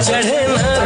चढ़ना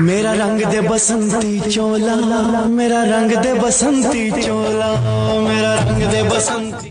मेरा रंग दे बसंती चोला मेरा रंग दे बसंती चोला मेरा रंग दे बसंती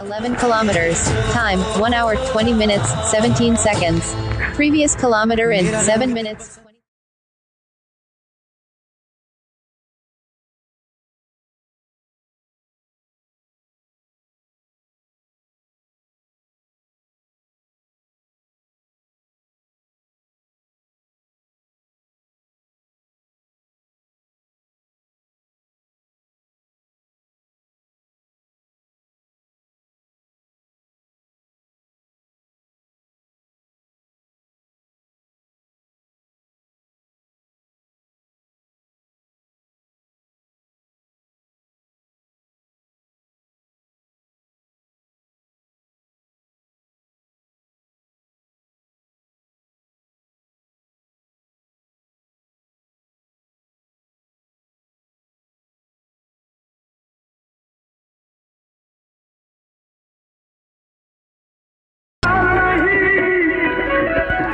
11 kilometers. Time 1 hour 20 minutes 17 seconds. Previous kilometer in 7 minutes.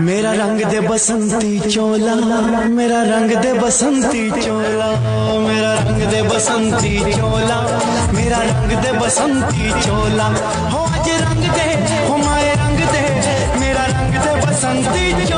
मेरा रंग दे बसंती चोला, मेरा रंग दे बसंती चोला, मेरा रंग दे बसंती चोला, मेरा रंग दे बसंती चोला। हो आज रंग दे, हो माए रंग दे, मेरा रंग दे बसंती चोला।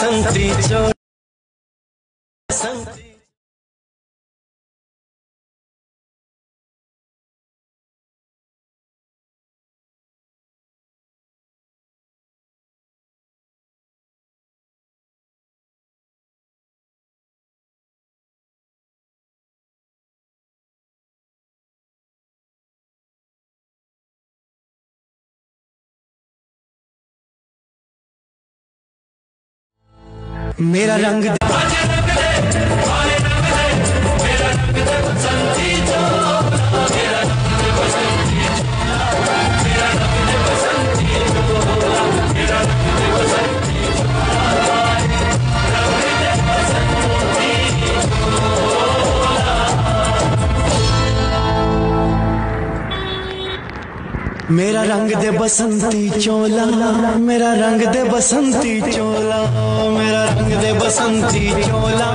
रंग दे बसंती मेरा रंग मेरा रंग दे बसंती चोला, मेरा रंग दे बसंती चोला, मेरा रंग दे बसंती चोला,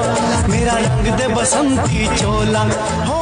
मेरा रंग दे बसंती चोला।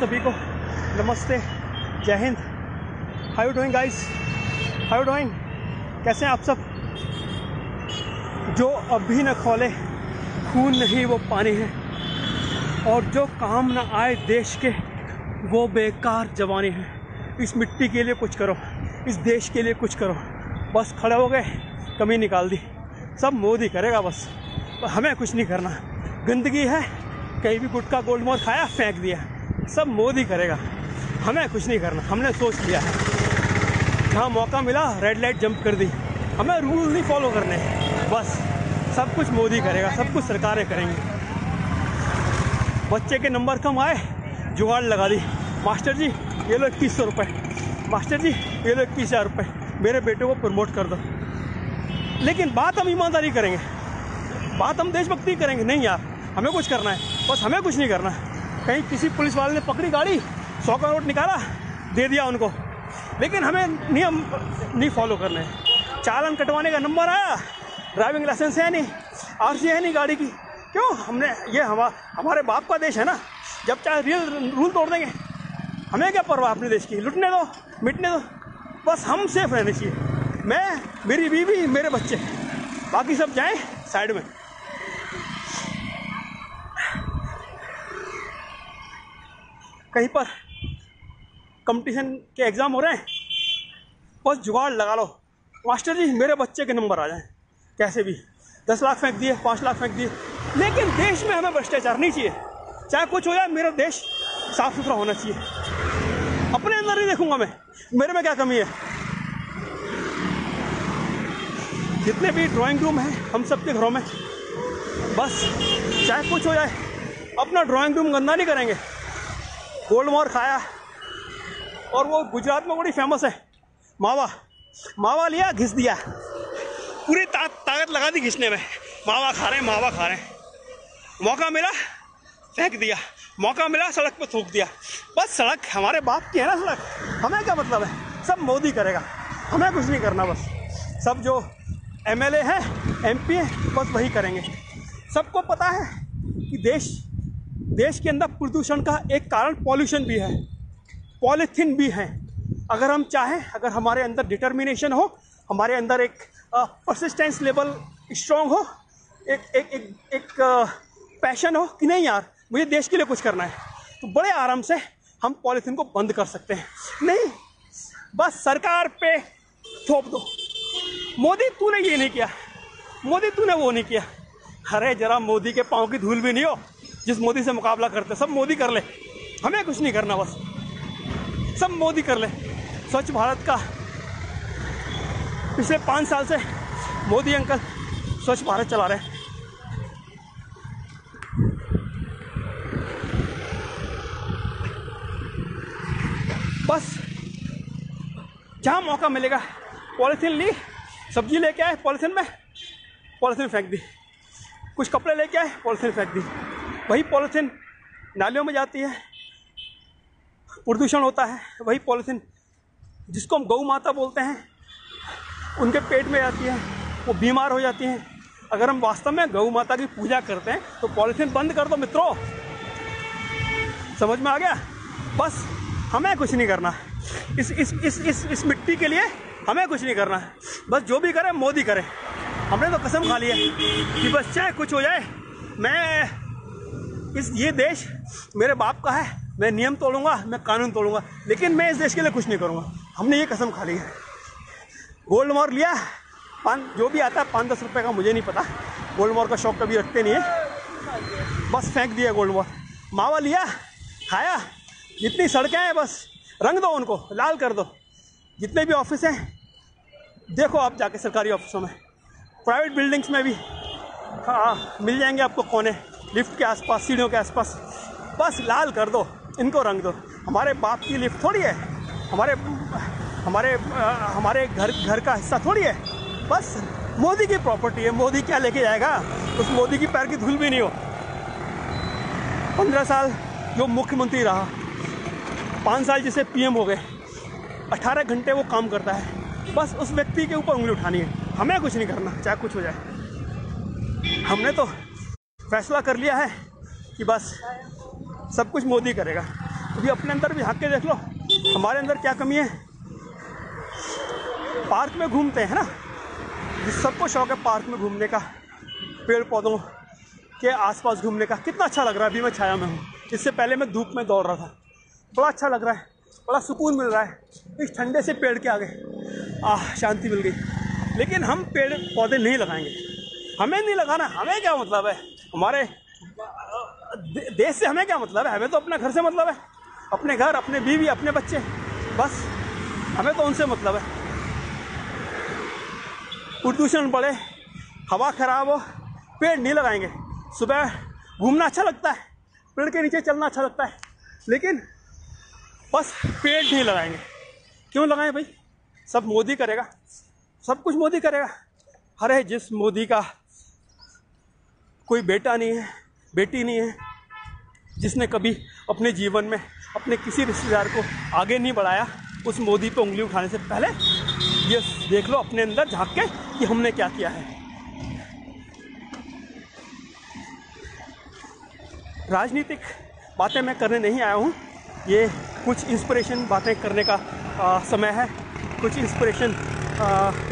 सभी को। नमस्ते। जय Hind. How you doing guys how you doing कैसे हैं आप सब? जो अभी न खोले, खून नहीं, वो पानी है। और जो काम न आए देश के, वो बेकार जवानी है। इस मिट्टी के लिए कुछ करो। इस देश के लिए कुछ करो। बस खड़े हो गए, कमी निकाल दी। सब मोदी करेगा बस। हमें कुछ नहीं करना। गंदगी है, कहीं भी गुटखा गोल्ड मोर खाया, फेंक दिया। सब मोदी करेगा। हमें कुछ नहीं करना, हमने सोच लिया है। जहाँ मौका मिला रेड लाइट जंप कर दी। हमें रूल नहीं फॉलो करने बस, सब कुछ मोदी करेगा, सब कुछ सरकारें करेंगी। बच्चे के नंबर कम आए, जुगाड़ लगा दी। मास्टर जी, ये लो इक्कीस सौ रुपये मास्टर जी, ये लो इक्कीस हज़ार रुपये मेरे बेटे को प्रमोट कर दो। लेकिन बात हम ईमानदारी करेंगे। बात हम देशभक्ति करेंगे। नहीं यार, हमें कुछ करना है। बस हमें कुछ नहीं करना कहीं किसी पुलिस वाले ने पकड़ी गाड़ी, सौ का नोट निकाला, दे दिया उनको। लेकिन हमें नियम नहीं फॉलो करने। चालान कटवाने का नंबर आया ड्राइविंग लाइसेंस है नहीं आर है नहीं गाड़ी की। क्यों? हमने ये हमा, हमारे बाप का देश है ना। जब चाहे रियल रूल तोड़ देंगे। हमें क्या परवाह अपने देश की? लुटने दो, मिटने दो। बस हम सेफ़ रहने चाहिए। मैं, मेरी बीवी, मेरे बच्चे। बाकी सब जाएँ साइड में। कहीं पर कंपटीशन के एग्ज़ाम हो रहे हैं, बस जुगाड़ लगा लो। मास्टर जी, मेरे बच्चे के नंबर आ जाएँ। कैसे भी। दस लाख फेंक दिए, पाँच लाख फेंक दिए। लेकिन देश में हमें भ्रष्टाचार नहीं चाहिए। चाहे कुछ हो जाए, मेरा देश साफ़ सुथरा होना चाहिए। अपने अंदर नहीं देखूँगा मैं। मेरे में क्या कमी है? जितने भी ड्राइंग रूम हैं, हम सब के घरों में। बस, चाहे कुछ हो जाए, अपना ड्राइंग रूम गंदा नहीं करेंगे। गोल्ड मोर खाया। और वो गुजरात में बड़ी फ़ेमस है। मावा मावा लिया घिस दिया। पूरी ता, ताकत लगा दी घिसने में। मावा खा रहे हैं मावा खा रहे हैं। मौका मिला फेंक दिया। मौका मिला सड़क पर थूक दिया। बस सड़क हमारे बाप की है ना सड़क? हमें क्या मतलब है? सब मोदी करेगा। हमें कुछ नहीं करना बस। सब जो एमएलए हैं एमपी हैं बस वही करेंगे। सबको पता है कि देश देश के अंदर प्रदूषण का एक कारण पॉल्यूशन भी है पॉलीथीन भी है। अगर हम चाहें, अगर हमारे अंदर डिटर्मिनेशन हो, हमारे अंदर एक परसिस्टेंस लेवल स्ट्रांग हो, एक एक एक एक पैशन हो कि नहीं यार, मुझे देश के लिए कुछ करना है तो बड़े आराम से हम पॉलीथीन को बंद कर सकते हैं। नहीं, बस सरकार पे थोप दो। मोदी, तूने ये नहीं किया। मोदी, तूने वो नहीं किया। अरे जरा मोदी के पाँव की धूल भी नहीं हो। जिस मोदी से मुकाबला करते, सब मोदी कर ले। हमें कुछ नहीं करना बस। सब मोदी कर ले। स्वच्छ भारत का। पिछले पाँच साल से मोदी अंकल स्वच्छ भारत चला रहे बस, जहाँ मौका मिलेगा, पॉलीथीन ली, सब्ज़ी लेके आए पॉलीथीन में, पॉलीथीन फेंक दी। कुछ कपड़े लेके आए, पॉलीथीन फेंक दी। वही पॉलीथीन नालियों में जाती है। प्रदूषण होता है, वही पॉलीथीन जिसको हम गऊ माता बोलते हैं, उनके पेट में जाती है, वो बीमार हो जाती हैं। अगर हम वास्तव में गऊ माता की पूजा करते हैं तो पॉलीथीन बंद कर दो मित्रों। समझ में आ गया? बस, हमें कुछ नहीं करना। इस इस इस इस इस मिट्टी के लिए हमें कुछ नहीं करना। बस जो भी करे, मोदी करे। हमने तो कसम खा ली है कि बस चाहे कुछ हो जाए, मैं इस, ये देश मेरे बाप का है। मैं नियम तोड़ूँगा, मैं कानून तोड़ूँगा, लेकिन मैं इस देश के लिए कुछ नहीं करूँगा। हमने ये कसम खा ली है। गोल्ड मोर लिया पान, जो भी आता है पाँच दस रुपये का, मुझे नहीं पता। गोल्ड मोर का शौक कभी रखते नहीं है। बस फेंक दिया गोल्ड मोर मावा लिया, खाया। जितनी सड़कें हैं, बस रंग दो उनको, लाल कर दो। जितने भी ऑफ़िस हैं, देखो आप जाके सरकारी ऑफिसों में। प्राइवेट बिल्डिंग्स में भी हाँ मिल जाएँगे आपको कोने। लिफ्ट के आसपास सीढ़ियों के आसपास बस लाल कर दो इनको रंग दो। हमारे बाप की लिफ्ट थोड़ी है हमारे हमारे आ, हमारे घर घर का हिस्सा थोड़ी है। बस मोदी की प्रॉपर्टी है मोदी क्या लेके जाएगा? उस मोदी की पैर की धूल भी नहीं हो। पंद्रह साल जो मुख्यमंत्री रहा पाँच साल जिसे पीएम हो गए अठारह घंटे वो काम करता है। बस उस व्यक्ति के ऊपर उंगली उठानी है। हमें कुछ नहीं करना चाहे कुछ हो जाए। हमने तो फैसला कर लिया है कि बस सब कुछ मोदी करेगा। अभी अपने अंदर भी झाँक के देख लो। हमारे अंदर क्या कमी है? पार्क में घूमते हैं ना? जिस सबको शौक है पार्क में घूमने का पेड़ पौधों के आसपास घूमने का। कितना अच्छा लग रहा है, अभी मैं छाया में हूँ। इससे पहले मैं धूप में दौड़ रहा था। बड़ा अच्छा लग रहा है, बड़ा सुकून मिल रहा है। इस ठंडे से पेड़ के आगे, आह, शांति मिल गई। लेकिन हम पेड़ पौधे नहीं लगाएँगे। हमें नहीं लगाना, हमें क्या मतलब है? हमारे देश से हमें क्या मतलब है? हमें तो अपने घर से मतलब है। अपने घर, अपने बीवी, अपने बच्चे, बस। हमें तो उनसे मतलब है। प्रदूषण बढ़े, हवा खराब हो, पेड़ नहीं लगाएँगे। सुबह घूमना अच्छा लगता है, पेड़ के नीचे चलना अच्छा लगता है, लेकिन बस पेड़ नहीं लगाएँगे। क्यों लगाएँ भाई? सब मोदी करेगा। सब कुछ मोदी करेगा। अरे जिस मोदी का कोई बेटा नहीं है बेटी नहीं है जिसने कभी अपने जीवन में अपने किसी रिश्तेदार को आगे नहीं बढ़ाया उस मोदी पे उंगली उठाने से पहले ये देख लो अपने अंदर झाँक के कि हमने क्या किया है। राजनीतिक बातें मैं करने नहीं आया हूँ ये कुछ इंस्पिरेशन बातें करने का आ, समय है कुछ इंस्पिरेशन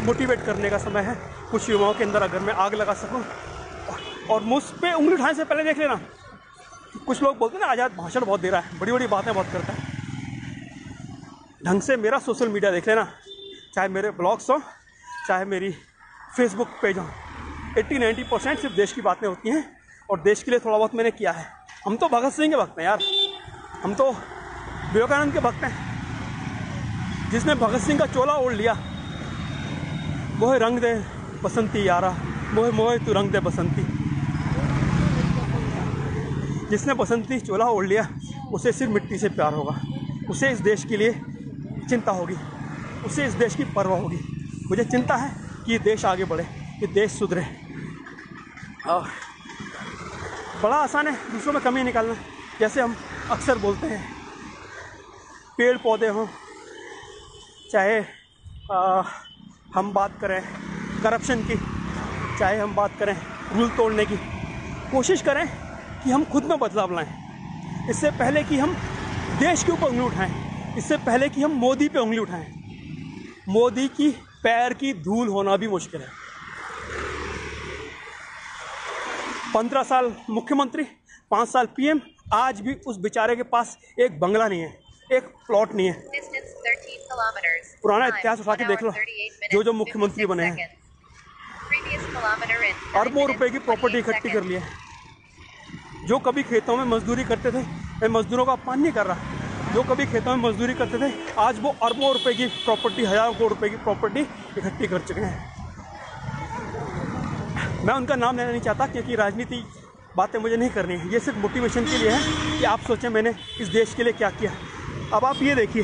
मोटिवेट करने का समय है कुछ युवाओं के अंदर अगर मैं आग लगा सकूँ और मुझ पर उंगली उठाने से पहले देख लेना। कुछ लोग बोलते हैं ना, आज़ाद भाषण बहुत दे रहा है। बड़ी बड़ी बातें बहुत करता है। ढंग से मेरा सोशल मीडिया देख लेना। चाहे मेरे ब्लॉग्स हों, चाहे मेरी फेसबुक पेज हो। एट्टी नाइन्टी परसेंट सिर्फ़ देश की बातें होती हैं और देश के लिए थोड़ा बहुत मैंने किया है। हम तो भगत सिंह के भक्त हैं यार। हम तो विवेकानंद के भक्त हैं। जिसने भगत सिंह का चोला ओढ़ लिया। मोहे रंग दे बसंती यारा, मोहे मोहे तू रंग दे बसंती। जिसने बसंती चोला ओढ़ लिया उसे सिर्फ़ मिट्टी से प्यार होगा। उसे इस देश के लिए चिंता होगी। उसे इस देश की परवाह होगी। मुझे चिंता है कि ये देश आगे बढ़े ये देश सुधरे। और बड़ा आसान है दूसरों में कमी निकालना जैसे हम अक्सर बोलते हैं। पेड़ पौधे हों चाहे आ, हम बात करें करप्शन की चाहे हम बात करें रूल तोड़ने की कोशिश करें कि हम खुद में बदलाव लाएँ इससे पहले कि हम देश के ऊपर उंगली उठाएँ इससे पहले कि हम मोदी पे उंगली उठाएँ मोदी की पैर की धूल होना भी मुश्किल है पंद्रह साल मुख्यमंत्री पाँच साल पीएम आज भी उस बेचारे के पास एक बंगला नहीं है एक प्लॉट नहीं है Distance 13 kilometers. पुराना इतिहास उठा के देख लो जो जो मुख्यमंत्री बने हैं seconds. Previous kilometer in 9 अरबों रुपए की प्रॉपर्टी इकट्ठी कर seconds. ली है जो कभी खेतों में मजदूरी करते थे मैं मजदूरों का अपमान नहीं कर रहा। जो कभी खेतों में मजदूरी करते थे, आज वो अरबों रुपए की प्रॉपर्टी हज़ारों करोड़ रुपए की प्रॉपर्टी इकट्ठी कर चुके हैं। मैं उनका नाम लेना नहीं चाहता, क्योंकि राजनीति बातें मुझे नहीं करनी है। ये सिर्फ़ मोटिवेशन के लिए है कि आप सोचें मैंने इस देश के लिए क्या किया। अब आप ये देखिए,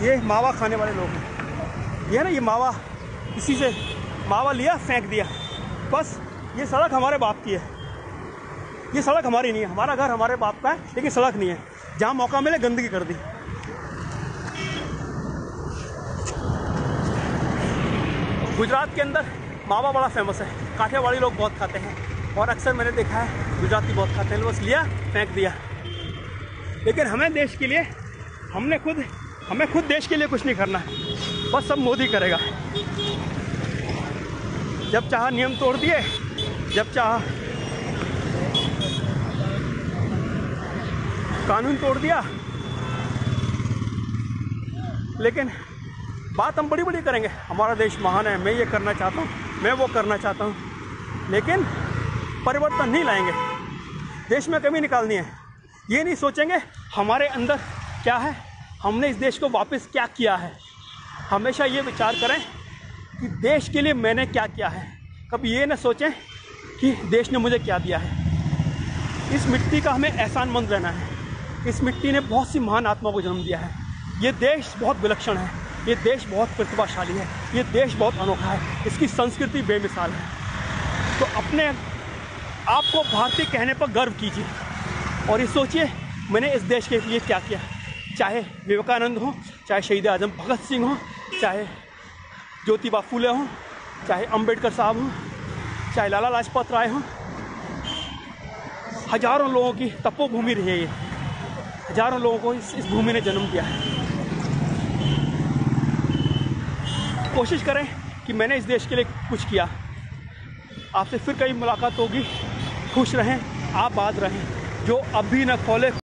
ये मावा खाने वाले लोग हैं। ये ना, ये मावा, इसी से मावा लिया, फेंक दिया। बस, ये सड़क हमारे बाप की है। ये सड़क हमारी नहीं है, हमारा घर, हमारे बाप का है लेकिन सड़क नहीं है। जहाँ मौका मिले, गंदगी कर दी। गुजरात के अंदर मावा बड़ा फ़ेमस है। काठियावाड़ी लोग बहुत खाते हैं। और अक्सर मैंने देखा है, गुजराती बहुत खाते हैं। बस लिया, फेंक दिया। लेकिन हमें देश के लिए, हमने खुद, हमें खुद देश के लिए कुछ नहीं करना है। बस सब मोदी करेगा। जब चाह नियम तोड़ दिए, जब चाह कानून तोड़ दिया। लेकिन बात हम बड़ी बड़ी करेंगे। हमारा देश महान है, मैं ये करना चाहता हूँ, मैं वो करना चाहता हूँ। लेकिन परिवर्तन नहीं लाएँगे। देश में कमी निकालनी है। ये नहीं सोचेंगे हमारे अंदर क्या है, हमने इस देश को वापस क्या किया है। हमेशा ये विचार करें कि देश के लिए मैंने क्या किया है। कभी ये ना सोचें कि देश ने मुझे क्या दिया है। इस मिट्टी का हमें एहसान एहसानमंद रहना है। इस मिट्टी ने बहुत सी महान आत्मा को जन्म दिया है। ये देश बहुत विलक्षण है। ये देश बहुत प्रतिभाशाली है। ये देश बहुत अनोखा है। इसकी संस्कृति बेमिसाल है। तो अपने आप को भारतीय कहने पर गर्व कीजिए और ये सोचिए, मैंने इस देश के लिए क्या किया? चाहे विवेकानंद हो, चाहे शहीद आज़म भगत सिंह हो, चाहे ज्योतिबा फूले हों, चाहे अंबेडकर साहब हों, चाहे लाला लाजपत राय हों, हज़ारों लोगों की तपोभूमि रही है ये। हज़ारों लोगों को इस, इस भूमि ने जन्म दिया है। कोशिश करें कि मैंने इस देश के लिए कुछ किया। आपसे फिर कई मुलाकात होगी। खुश रहें आप आबाद रहें। जो अभी न खोले